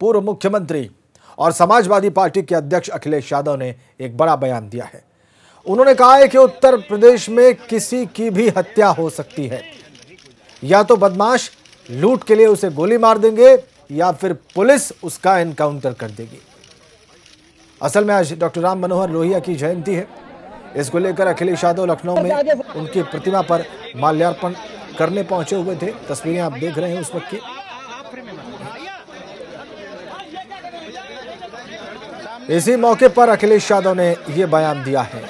पूर्व मुख्यमंत्री और समाजवादी पार्टी के अध्यक्ष अखिलेश यादव ने एक बड़ा बयान दिया है। उन्होंने कहा है कि उत्तर प्रदेश में किसी की भी हत्या हो सकती है। या तो बदमाश लूट के लिए उसे गोली मार देंगे या फिर पुलिस उसका एनकाउंटर कर देगी। असल में आज डॉक्टर राम मनोहर लोहिया की जयंती है। इसको लेकर अखिलेश यादव लखनऊ में उनकी प्रतिमा पर माल्यार्पण करने पहुँचे हुए थे। तस्वीरें आप देख रहे हैं उस वक्त की। इसी मौके पर अखिलेश यादव ने यह बयान दिया है।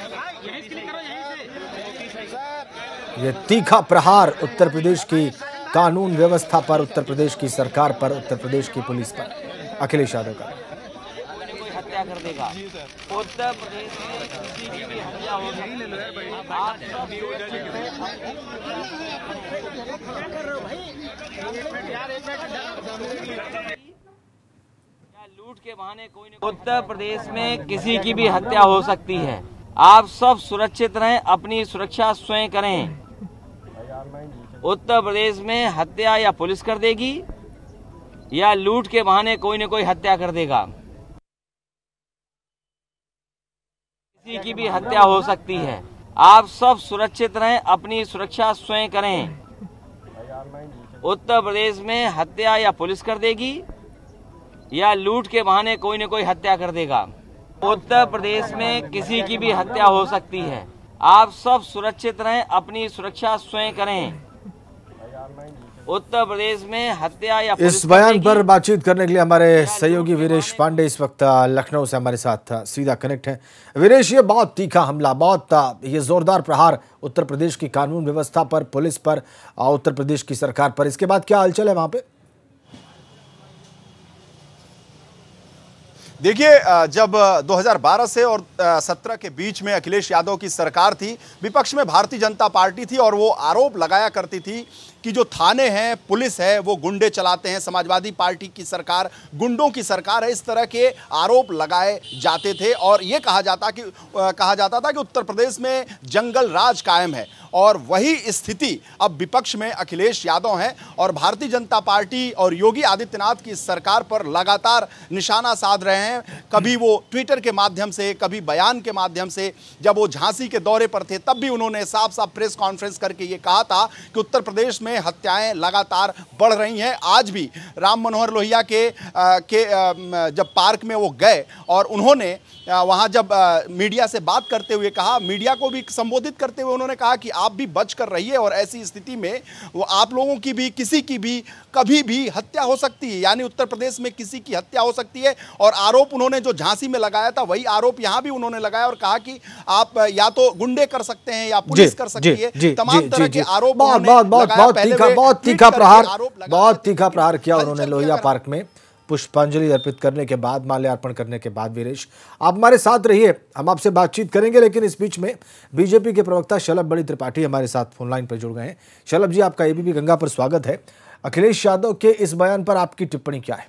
ये तीखा प्रहार उत्तर प्रदेश की कानून व्यवस्था पर, उत्तर प्रदेश की सरकार पर, उत्तर प्रदेश की पुलिस पर। अखिलेश यादव का। कर देगा उत्तर प्रदेश की हत्या या लूट के बहाने कोई न उत्तर प्रदेश में किसी की भी हत्या हो सकती है। आप सब सुरक्षित रहें अपनी सुरक्षा स्वयं करें। उत्तर प्रदेश में हत्या या पुलिस कर देगी या लूट के बहाने कोई न कोई हत्या कर देगा। किसी की भी हत्या हो सकती है। आप सब सुरक्षित रहें अपनी सुरक्षा स्वयं करें। उत्तर प्रदेश में हत्या या पुलिस कर देगी या लूट के बहाने कोई न कोई हत्या कर देगा। उत्तर प्रदेश में किसी की भी हत्या हो सकती है। आप सब सुरक्षित रहें अपनी सुरक्षा स्वयं करें। उत्तर प्रदेश में हत्या या इस बयान। पर बातचीत करने के लिए हमारे सहयोगी वीरेश पांडे इस वक्त लखनऊ से हमारे साथ सीधा कनेक्ट है। वीरेश ये बहुत तीखा हमला बहुत ये जोरदार प्रहार उत्तर प्रदेश की कानून व्यवस्था पर पुलिस पर उत्तर प्रदेश की सरकार पर। इसके बाद क्या हलचल है वहाँ पे? देखिए जब अ, 2012 से और अ, 17 के बीच में अखिलेश यादव की सरकार थी विपक्ष में भारतीय जनता पार्टी थी और वो आरोप लगाया करती थी कि जो थाने हैं पुलिस है वो गुंडे चलाते हैं समाजवादी पार्टी की सरकार गुंडों की सरकार है इस तरह के आरोप लगाए जाते थे। और ये कहा जाता कि कहा जाता था कि उत्तर प्रदेश में जंगल राज कायम है। और वही स्थिति अब विपक्ष में अखिलेश यादव हैं और भारतीय जनता पार्टी और योगी आदित्यनाथ की सरकार पर लगातार निशाना साध रहे हैं। कभी वो ट्विटर के माध्यम से कभी बयान के माध्यम से जब वो झांसी के दौरे पर थे तब भी उन्होंने साफ़ साफ़ प्रेस कॉन्फ्रेंस करके ये कहा था कि उत्तर प्रदेश में हत्याएँ लगातार बढ़ रही हैं। आज भी राम मनोहर लोहिया के आ, के आ, जब पार्क में वो गए और उन्होंने वहाँ जब आ, मीडिया से बात करते हुए कहा मीडिया को भी संबोधित करते हुए उन्होंने कहा कि आप भी बच कर रहिए और ऐसी स्थिति में वो आप लोगों की भी किसी की भी कभी भी हत्या हो सकती है। यानी उत्तर प्रदेश में किसी की हत्या हो सकती है और आरोप उन्होंने जो झांसी में लगाया था वही आरोप यहाँ भी उन्होंने लगाया और कहा कि आप या तो गुंडे कर सकते हैं या पुलिस कर सकती है। तमाम तरह के आरोप बहुत बहुत बहुत बहुत तीखा प्रहार बहुत तीखा प्रहार किया उन्होंने लोहिया पार्क में। पुष्पांजलि अर्पित करने के बाद, माल्यार्पण करने के बाद वीरेश आप हमारे साथ रहिए, हम आपसे बातचीत करेंगे, लेकिन इस बीच में बीजेपी के प्रवक्ता शलभ बड़ी त्रिपाठी हमारे साथ फोनलाइन पर जुड़ गए हैं। शलभ जी, आपका एबीपी गंगा पर स्वागत है। अखिलेश यादव के इस बयान पर आपकी टिप्पणी क्या है?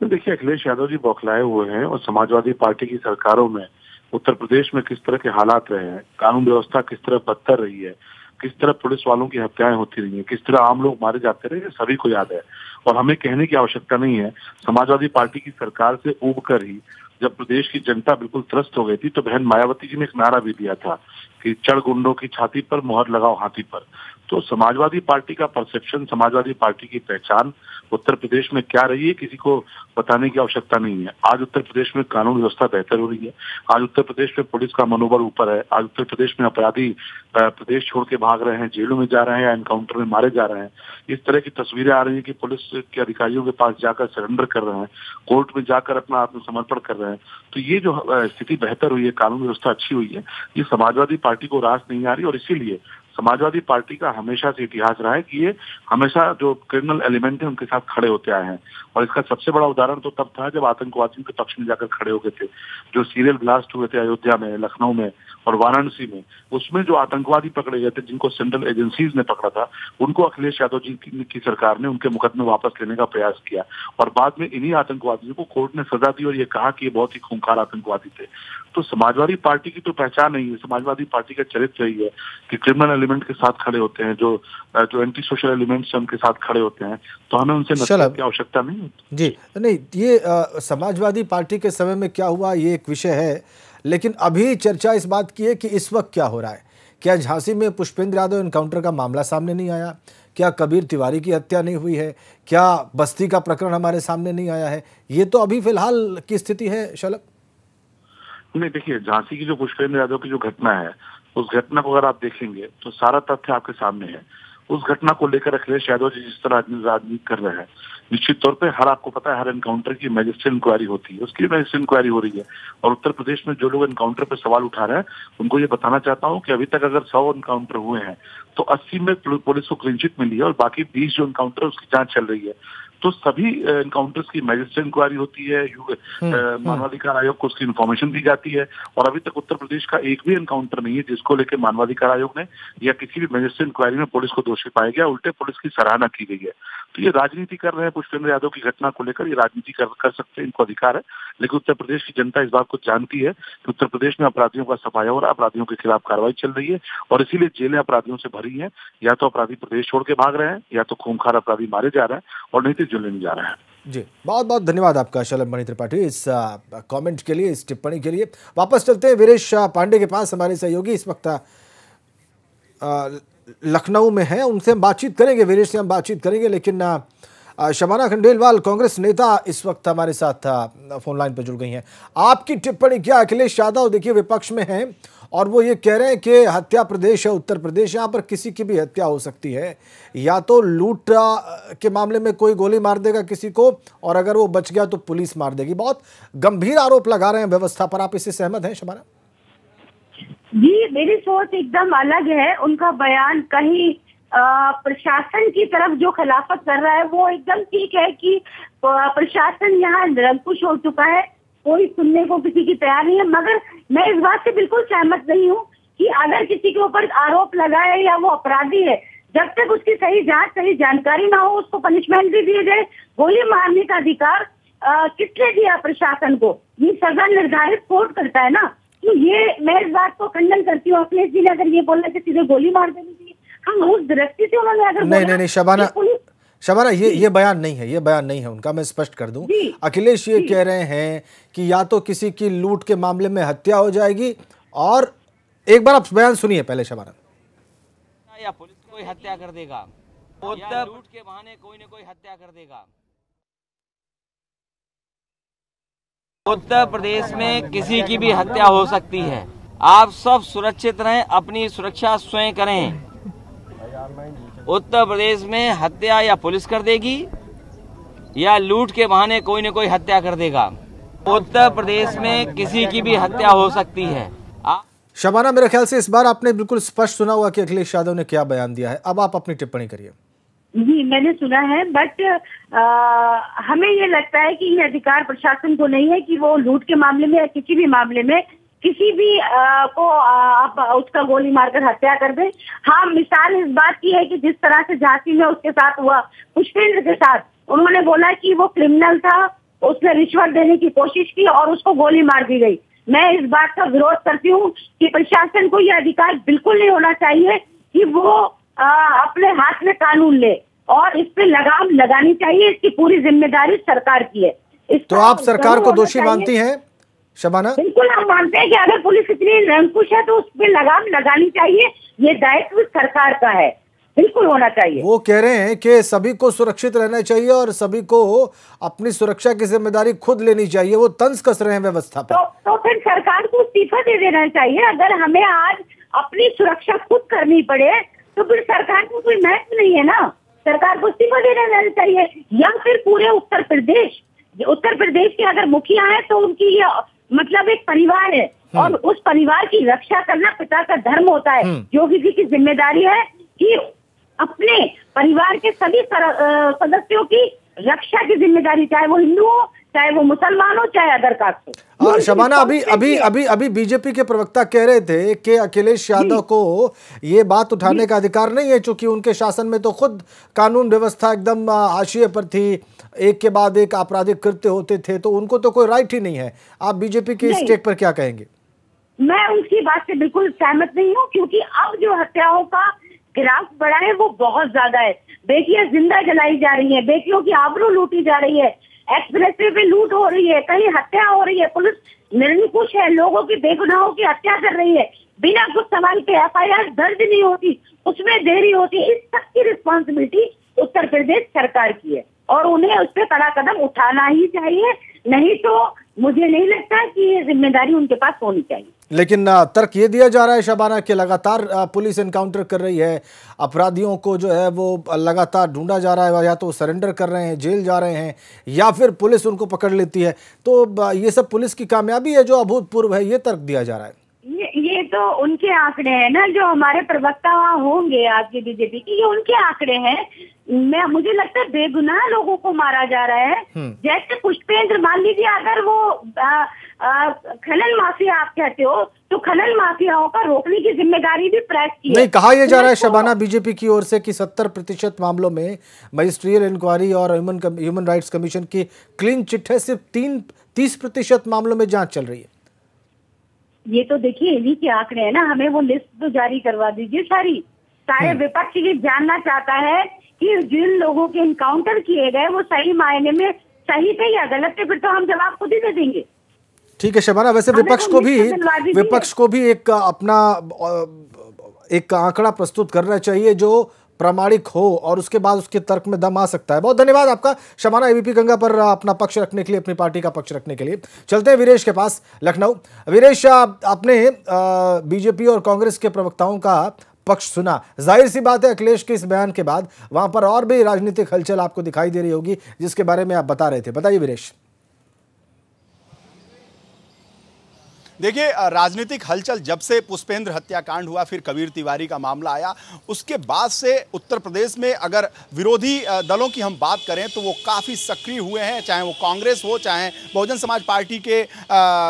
तो देखिए, अखिलेश यादव जी बौखलाए हुए हैं और समाजवादी पार्टी की सरकारों में उत्तर प्रदेश में किस तरह के हालात रहे हैं, कानून व्यवस्था किस तरह बदतर रही है, किस तरह पुलिस वालों की हत्याएँ होती रही है, किस तरह आम लोग मारे जाते रहे सभी को याद है। और हमें कहने की आवश्यकता नहीं है। समाजवादी पार्टी की सरकार से उब कर ही जब प्रदेश की जनता बिल्कुल त्रस्त हो गई थी तो बहन मायावती जी ने एक नारा भी दिया था कि चढ़ गुंडों की छाती पर, मोहर लगाओ हाथी पर। तो समाजवादी पार्टी का परसेप्शन, समाजवादी पार्टी की पहचान उत्तर प्रदेश में क्या रही है, किसी को बताने की आवश्यकता नहीं है। आज उत्तर प्रदेश में कानून व्यवस्था बेहतर हो रही है। आज उत्तर प्रदेश में पुलिस का मनोबल ऊपर है। आज उत्तर प्रदेश में अपराधी प्रदेश छोड़ के भाग रहे हैं, जेलों में जा रहे हैं या एनकाउंटर में मारे जा रहे हैं। इस तरह की तस्वीरें आ रही है कि पुलिस के अधिकारियों के पास जाकर सरेंडर कर रहे हैं कोर्ट में जाकर अपना आत्मसमर्पण कर रहे हैं। तो ये जो स्थिति बेहतर हुई है, कानून व्यवस्था अच्छी हुई है, ये समाजवादी पार्टी को रास नहीं आ रही और इसीलिए समाजवादी पार्टी का हमेशा से इतिहास रहा है कि ये हमेशा जो क्रिमिनल एलिमेंट है, उनके साथ खड़े होते आए हैं। और इसका सबसे बड़ा उदाहरण तो तब था जब आतंकवादियों के पक्ष में जाकर खड़े हो गए थे। जो सीरियल ब्लास्ट हुए थे अयोध्या में, लखनऊ में और वाराणसी में उसमें जो आतंकवादी पकड़े गए थे जिनको सेंट्रल एजेंसीज ने पकड़ा था उनको अखिलेश यादव जी की, की सरकार ने उनके मुकदमे वापस लेने का प्रयास किया। और बाद में इन्हीं आतंकवादियों को कोर्ट ने सजा दी और ये कहा कि ये बहुत ही खूंखार आतंकवादी थे। तो समाजवादी पार्टी की तो पहचान नहीं है। समाजवादी पार्टी का चरित्र यही है कि क्रिमिनल एलिमेंट के साथ खड़े होते हैं जो जो एंटी सोशल एलिमेंट्स हैं उनके साथ खड़े होते हैं। तो हमें उनसे नफरत की आवश्यकता नहीं होती। जी। नहीं ये आ, समाजवादी पार्टी के समय में क्या हुआ ये एक विषय है। लेकिन अभी चर्चा इस बात की है कि इस वक्त क्या हो रहा है। क्या झांसी में पुष्पेंद्र यादव एनकाउंटर का मामला सामने नहीं आया? क्या कबीर तिवारी की हत्या नहीं हुई है? क्या बस्ती का प्रकरण हमारे सामने नहीं आया है? ये तो अभी फ़िलहाल की स्थिति है, शलभ। नहीं, देखिए, झांसी की जो पुष्पेंद्र यादव की जो घटना है, उस घटना को अगर आप देखेंगे तो सारा तथ्य आपके सामने है। उस घटना को लेकर अखिलेश यादव जी जिस तरह राजनीति कर रहे हैं, निश्चित तौर पे हर आपको पता है, हर एनकाउंटर की मैजिस्ट्रेट इंक्वायरी होती है। उसकी मैजिस्ट्रेट इंक्वायरी हो रही है। और उत्तर प्रदेश में जो लोग एनकाउंटर पे सवाल उठा रहे हैं, उनको ये बताना चाहता हूँ कि अभी तक अगर सौ एनकाउंटर हुए हैं तो अस्सी में पुलिस को क्लीनचिट मिली है और बाकी बीस जो एनकाउंटर उसकी जाँच चल रही है। तो सभी इनकाउंटर्स की मैजिस्ट्रेट इंक्वायरी होती है हम्म, हम्म। मानवाधिकार आयोग को उसकी इन्फॉर्मेशन दी जाती है और अभी तक उत्तर प्रदेश का एक भी इनकाउंटर नहीं है जिसको लेकर मानवाधिकार आयोग ने या किसी भी मैजिस्ट्रेट इंक्वायरी में पुलिस को दोषी पाया गया उल्टे पुलिस की सराहना की गई है तो ये राजनीति कर रहे हैं पुष्पेंद्र यादव की घटना को लेकर ये राजनीति कर, कर सकते हैं इनको अधिकार है। लेकिन उत्तर प्रदेश की जनता इस बात को जानती है कि उत्तर प्रदेश में अपराधियों का सफाया हो रहा है अपराधियों के खिलाफ कार्रवाई चल रही है और इसीलिए जेलें अपराधियों से भरी हैं। या तो अपराधी प्रदेश छोड़ के भाग रहे हैं या तो खूंखार अपराधी मारे जा रहे हैं और नहीं तो जेलें नहीं जा रहे हैं। जी बहुत बहुत धन्यवाद आपका शलभ मणि त्रिपाठी इस कमेंट के लिए इस टिप्पणी के लिए। वापस चलते हैं वीरेश पांडे के पास हमारे सहयोगी इस वक्त लखनऊ में हैं, उनसे हम बातचीत करेंगे, वीरेश से हम बातचीत करेंगे, लेकिन शबाना खंडेलवाल, कांग्रेस नेता इस वक्त हमारे साथ फ़ोन लाइन पर जुड़ गई हैं। आपकी टिप्पणी क्या, अखिलेश यादव देखिए विपक्ष में हैं, और वो ये कह रहे हैं कि हत्या प्रदेश है, उत्तर प्रदेश, यहाँ पर किसी की भी हत्या हो सकती है। या तो लूट के मामले में कोई गोली मार देगा किसी को, और अगर वो बच गया तो पुलिस मार देगी। बहुत गंभीर आरोप लगा रहे हैं व्यवस्था पर, आप इससे सहमत हैं, शबाना? जी, मेरी सोच एकदम अलग है। उनका बयान कहीं प्रशासन की तरफ़ जो खिलाफत कर रहा है, वो एकदम ठीक है कि प्रशासन यहाँ निरंकुश हो चुका है। कोई सुनने को किसी की तैयार नहीं है। मगर मैं इस बात से बिल्कुल सहमत नहीं हूँ कि अगर किसी के ऊपर आरोप लगा है या वो अपराधी है, जब तक उसकी सही जाँच, सही जानकारी ना हो, उसको पनिशमेंट भी दिए जाए, गोली मारने का अधिकार किसने दिया प्रशासन को? ये सजा निर्धारित कोर्ट करता है ना। तो ये मैं इस बात को खंडन करती हूँ अखिलेश जी ने अगर ये बोलना कि सीधे गोली मार देनी चाहिए हम उस दृष्टि से उन्होंने अगर नहीं नहीं नहीं शबाना शबाना ये ये बयान नहीं है ये बयान नहीं है उनका मैं स्पष्ट कर दूँ। अखिलेश ये कह रहे हैं कि या तो किसी की लूट के मामले में हत्या हो जाएगी और एक बार आप बयान सुनिए पहले शबाना। या पुलिस कोई हत्या कर देगा लूट के बहाने कोई ना कोई हत्या कर देगा। उत्तर प्रदेश में किसी की भी हत्या हो सकती है। आप सब सुरक्षित रहें, अपनी सुरक्षा स्वयं करें। उत्तर प्रदेश में हत्या या पुलिस कर देगी, या लूट के बहाने कोई न कोई हत्या कर देगा। उत्तर प्रदेश में किसी की भी हत्या हो सकती है। शबाना, मेरे ख्याल से इस बार आपने बिल्कुल स्पष्ट सुना हुआ कि अखिलेश यादव ने क्या बयान दिया है। अब आप अपनी टिप्पणी करिए। जी मैंने सुना है बट आ, हमें ये लगता है कि ये अधिकार प्रशासन को नहीं है कि वो लूट के मामले में या किसी भी मामले में किसी भी आ, को आप उसका गोली मारकर हत्या कर दे। हाँ मिसाल इस बात की है कि जिस तरह से झांसी में उसके साथ हुआ पुष्पेंद्र के साथ उन्होंने बोला कि वो क्रिमिनल था उसने रिश्वत देने की कोशिश की और उसको गोली मार दी गई। मैं इस बात का विरोध करती हूँ कि प्रशासन को यह अधिकार बिल्कुल नहीं होना चाहिए कि वो आ, अपने हाथ में कानून ले। और इस पे लगाम लगानी चाहिए इसकी पूरी ज़िम्मेदारी सरकार की है। तो आप सरकार को दोषी मानती हैं शबाना? बिल्कुल हम मानते हैं कि अगर पुलिस इतनी निरंकुश है तो उस पर लगाम लगानी चाहिए ये दायित्व सरकार का है। बिल्कुल होना चाहिए। वो कह रहे हैं कि सभी को सुरक्षित रहना चाहिए और सभी को अपनी सुरक्षा की ज़िम्मेदारी खुद लेनी चाहिए वो तंज कस रहे हैं व्यवस्था पर तो, तो फिर सरकार को इस्तीफा दे देना चाहिए अगर हमें आज अपनी सुरक्षा खुद करनी पड़े तो फिर सरकार को कोई महत्व नहीं है ना? सरकार को इस्तीफा दे देना चाहिए या फिर पूरे उत्तर प्रदेश उत्तर प्रदेश के अगर मुखिया है तो उनकी ये मतलब एक परिवार है हम्म। और उस परिवार की रक्षा करना पिता का धर्म होता है। योगी जी की ज़िम्मेदारी है कि अपने परिवार के सभी सदस्यों की रक्षा की ज़िम्मेदारी चाहे वो हिंदू हो चाहे वो मुसलमान हो चाहे अदर कास्ट हो। शबाना अभी अभी अभी अभी बीजेपी के प्रवक्ता कह रहे थे कि अखिलेश यादव को ये बात उठाने का अधिकार नहीं है क्योंकि उनके शासन में तो खुद कानून व्यवस्था एकदम आ, हाशिए पर थी। एक के बाद एक आपराधिक कृत्य होते थे तो उनको तो कोई राइट ही नहीं है। आप बीजेपी के। स्टेक पर क्या कहेंगे? मैं उनकी बात से बिल्कुल सहमत नहीं हूँ क्योंकि अब जो हत्याओं का गिराफ बढ़ा है वो बहुत ज़्यादा है। बेटियाँ ज़िंदा जलाई जा रही है बेटियों की आबरू लूटी जा रही है। एक्सप्रेसवे पे लूट हो रही है, कहीं हत्या हो रही है, पुलिस निरंकुश है, लोगों की बेगुनाहों की हत्या कर रही है। बिना कुछ सवाल के एफआईआर दर्ज नहीं होती, उसमें देरी होती, इस सबकी रिस्पॉन्सिबिलिटी उत्तर प्रदेश सरकार की है और उन्हें उस पर कड़ा कदम उठाना ही चाहिए। नहीं तो मुझे नहीं लगता कि ये ज़िम्मेदारी उनके पास होनी चाहिए। लेकिन तर्क ये दिया जा रहा है शबाना कि लगातार पुलिस इनकाउंटर कर रही है। अपराधियों को जो है वो लगातार ढूंढा जा रहा है या तो सरेंडर कर रहे हैं, जेल जा रहे हैं, या फिर पुलिस उनको पकड़ लेती है। तो ये सब पुलिस की कामयाबी है जो अभूतपूर्व है, ये तर्क दिया जा रहा है। ये तो उनके आंकड़े हैं ना जो हमारे प्रवक्ता वहाँ होंगे आपकी बीजेपी की ये उनके आंकड़े हैं। मैं मुझे लगता है बेगुनाह लोगों को मारा जा रहा है। जैसे पुष्पेंद्र मान लीजिए अगर वो आ, आ, खनन माफिया आप कहते हो तो खनन माफियाओं का रोकने की ज़िम्मेदारी भी प्रेस की नहीं कहा यह जा रहा है शबाना बीजेपी की ओर से कि 70 प्रतिशत मामलों में मजिस्ट्रियल इंक्वायरी और ह्यूमन ह्यूमन राइट्स कमीशन की क्लीन चिट है सिर्फ़ तीन तीस प्रतिशत मामलों में जाँच चल रही है। ये तो देखिए इन्हीं के आंकड़े हैं ना हमें वो लिस्ट तो जारी करवा दीजिए सारी। सारे विपक्ष ये जानना चाहता है कि जिन लोगों के इनकाउंटर किए गए वो सही मायने में सही थे या गलत थे फिर तो हम जवाब खुद ही दे देंगे। ठीक है शबाना वैसे विपक्ष तो को भी दीजिए। विपक्ष को भी एक अपना एक आंकड़ा प्रस्तुत करना चाहिए जो प्रामाणिक हो और उसके बाद उसके तर्क में दम आ सकता है। बहुत धन्यवाद आपका। शमाना एबीपी गंगा पर अपना पक्ष रखने के लिए, अपनी पार्टी का पक्ष रखने के लिए। चलते हैं वीरेश के पास, लखनऊ। वीरेश आपने बीजेपी और कांग्रेस के प्रवक्ताओं का पक्ष सुना। ज़ाहिर सी बात है, अखिलेश के इस बयान के बाद वहाँ पर और भी राजनीतिक हलचल आपको दिखाई दे रही होगी, जिसके बारे में आप बता रहे थे। बताइए वीरेश। देखिए राजनीतिक हलचल जब से पुष्पेंद्र हत्याकांड हुआ, फिर कबीर तिवारी का मामला आया, उसके बाद से उत्तर प्रदेश में अगर विरोधी दलों की हम बात करें तो वो काफ़ी सक्रिय हुए हैं, चाहे वो कांग्रेस हो, चाहे बहुजन समाज पार्टी के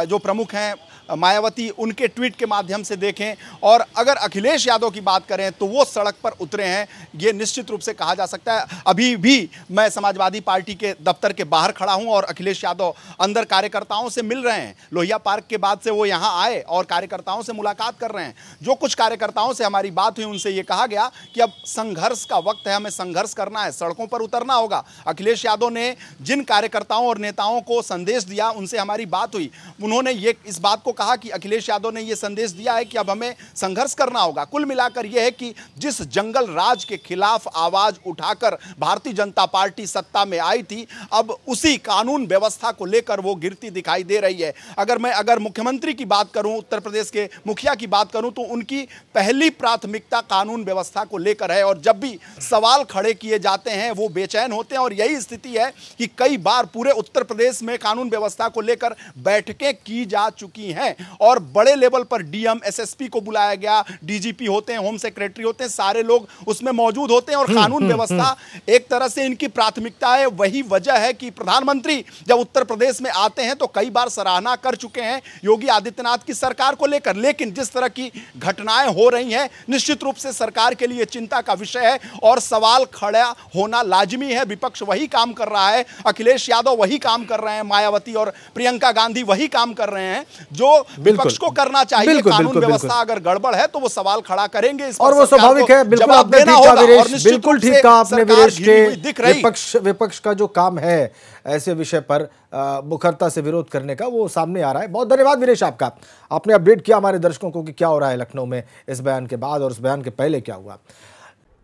जो प्रमुख हैं मायावती उनके ट्वीट के माध्यम से देखें। और अगर अखिलेश यादव की बात करें तो वो सड़क पर उतरे हैं। ये निश्चित रूप से कहा जा सकता है। अभी भी मैं समाजवादी पार्टी के दफ्तर के बाहर खड़ा हूँ और अखिलेश यादव अंदर कार्यकर्ताओं से मिल रहे हैं। लोहिया पार्क के बाद से वो यहाँ आए और कार्यकर्ताओं से मुलाकात कर रहे हैं। जो कुछ कार्यकर्ताओं से हमारी बात हुई, उनसे ये कहा गया कि अब संघर्ष का वक्त है, हमें संघर्ष करना है, सड़कों पर उतरना होगा। अखिलेश यादव ने जिन कार्यकर्ताओं और नेताओं को संदेश दिया, उनसे हमारी बात हुई। उन्होंने ये इस बात को कहा कि अखिलेश यादव ने यह संदेश दिया है कि अब हमें संघर्ष करना होगा। कुल मिलाकर यह है कि जिस जंगल राज के खिलाफ आवाज़ उठाकर भारतीय जनता पार्टी सत्ता में आई थी, अब उसी कानून व्यवस्था को लेकर वो गिरती दिखाई दे रही है। अगर मैं, अगर मुख्यमंत्री की बात करूँ, उत्तर प्रदेश के मुखिया की बात करूँ तो उनकी पहली प्राथमिकता कानून व्यवस्था को लेकर है और जब भी सवाल खड़े किए जाते हैं, वो बेचैन होते हैं और यही स्थिति है कि कई बार पूरे उत्तर प्रदेश में कानून व्यवस्था को लेकर बैठकें की जा चुकी हैं। और बड़े लेवल पर डीएम एसएसपी को बुलाया गया डीजीपी होते हैं होम सेक्रेटरी होते हैं सारे लोग उसमें मौजूद होते हैं और कानून व्यवस्था एक तरह से इनकी प्राथमिकता है। वही वजह है कि प्रधानमंत्री जब उत्तर प्रदेश में आते हैं तो कई बार सराहना कर चुके हैं योगी आदित्यनाथ की सरकार को लेकर। लेकिन जिस तरह की घटनाएँ हो रही हैं निश्चित रूप से सरकार के लिए चिंता का विषय है और सवाल खड़ा होना लाजमी है। विपक्ष वही काम कर रहा है अखिलेश यादव वही काम कर रहे हैं मायावती और प्रियंका गांधी वही काम कर रहे हैं। जो विपक्ष को करना चाहिए। बिल्कुल, कानून व्यवस्था अगर गड़बड़ है तो वो सवाल खड़ा करेंगे इस और वो स्वाभाविक है बिल्कुल आपने ठीक कहा वीरेश बिल्कुल ठीक कहा आपने वीरेश दिख के विपक्ष विपक्ष का जो काम है ऐसे विषय पर मुखरता से विरोध करने का वो सामने आ रहा है। बहुत धन्यवाद वीरेश आपका। आपने अपडेट किया हमारे दर्शकों को कि क्या हो रहा है लखनऊ में इस बयान के बाद और उस बयान के पहले क्या हुआ।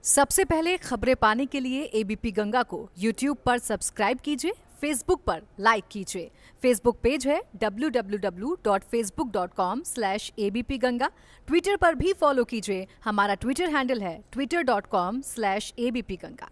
सबसे पहले खबरें पाने के लिए एबीपी गंगा को यूट्यूब पर सब्सक्राइब कीजिए। फेसबुक पर लाइक कीजिए। फेसबुक पेज है www.facebook.com/abpganga ट्विटर पर भी फॉलो कीजिए। हमारा ट्विटर हैंडल है twitter.com/abpganga